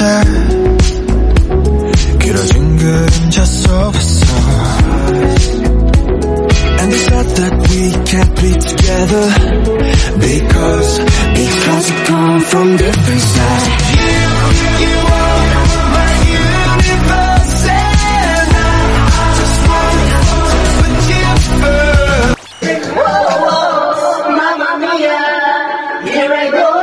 차 길어진 그림자 속에서 And it's not that we can't be together Because, because we come from different sides You, you are my universe And I just wanna put you first Mamma mia, here I go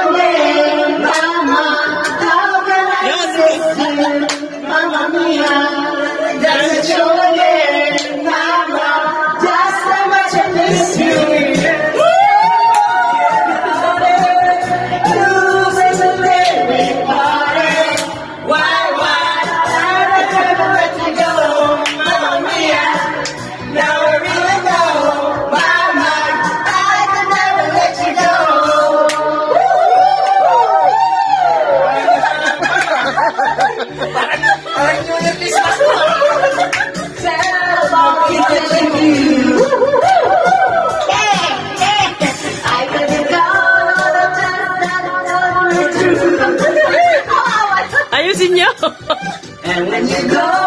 Go,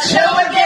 show again,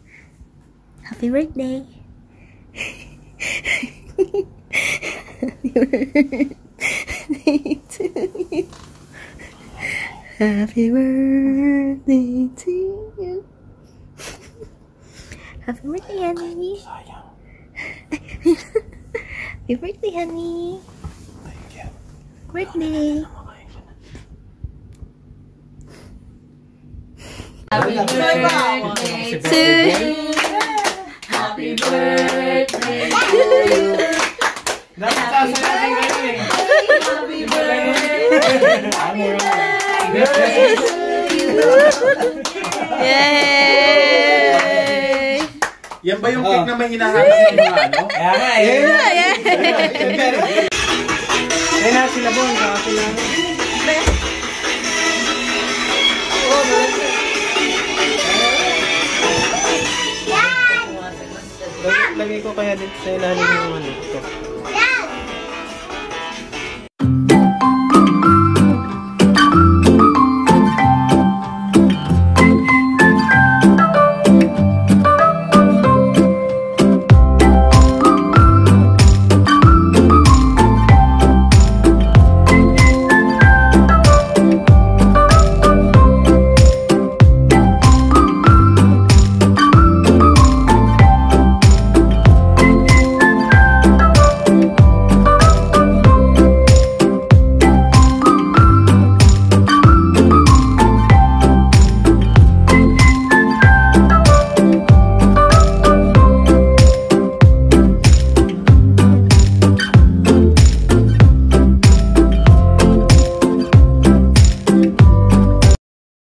Happy birthday. Happy birthday to you. Happy birthday to you. Happy birthday, honey. Happy birthday, honey. Birthday. Happy birthday To you. Happy birthday to you. Dapat sasayahin ka rin. Happy birthday. Happy birthday to you. Yay! Yan ba yung cake na may hinahanap sa mga ano? Yan nga, yan. Yan na, sila bon. Sila bon. Lagay ko kaya dito sa ilalim yung ano. Ito.